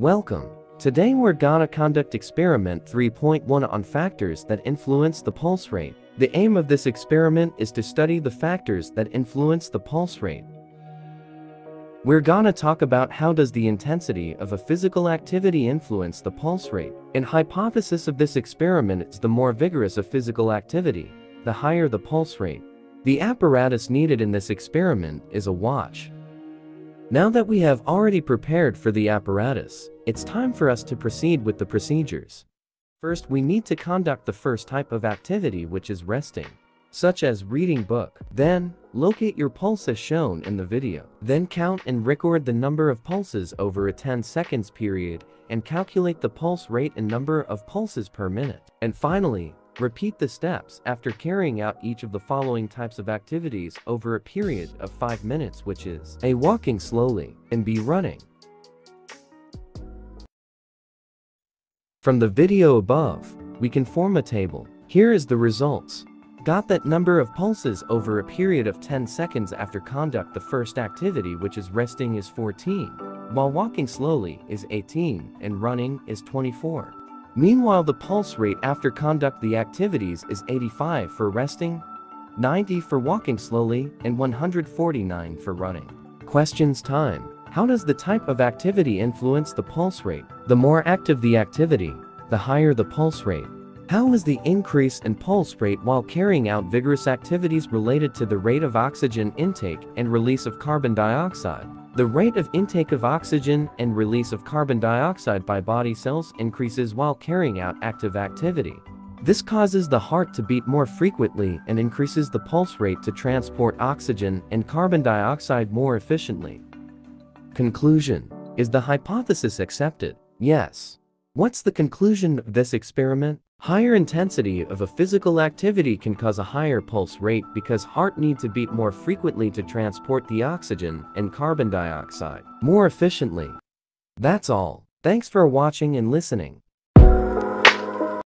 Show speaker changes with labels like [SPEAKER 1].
[SPEAKER 1] Welcome. Today we're gonna conduct experiment 3.1 on factors that influence the pulse rate. The aim of this experiment is to study the factors that influence the pulse rate. We're gonna talk about how does the intensity of a physical activity influence the pulse rate. An hypothesis of this experiment is the more vigorous a physical activity, the higher the pulse rate. The apparatus needed in this experiment is a watch. Now that we have already prepared for the apparatus, it's time for us to proceed with the procedures. First we need to conduct the first type of activity which is resting, such as reading book. Then, locate your pulse as shown in the video. Then count and record the number of pulses over a 10 seconds period and calculate the pulse rate and number of pulses per minute. And finally, Repeat the steps after carrying out each of the following types of activities over a period of 5 minutes which is A. Walking slowly, and B. Running. From the video above, we can form a table. Here is the results. Got that number of pulses over a period of 10 seconds after conduct the first activity which is resting is 14, while walking slowly is 18 and running is 24. Meanwhile the pulse rate after conduct the activities is 85 for resting, 90 for walking slowly, and 149 for running. Questions time. How does the type of activity influence the pulse rate? The more active the activity, the higher the pulse rate. How is the increase in pulse rate while carrying out vigorous activities related to the rate of oxygen intake and release of carbon dioxide? The rate of intake of oxygen and release of carbon dioxide by body cells increases while carrying out active activity. This causes the heart to beat more frequently and increases the pulse rate to transport oxygen and carbon dioxide more efficiently. Conclusion. Is the hypothesis accepted? Yes. What's the conclusion of this experiment? Higher intensity of a physical activity can cause a higher pulse rate because heart need to beat more frequently to transport the oxygen and carbon dioxide more efficiently. That's all. Thanks for watching and listening.